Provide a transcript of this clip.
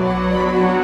Música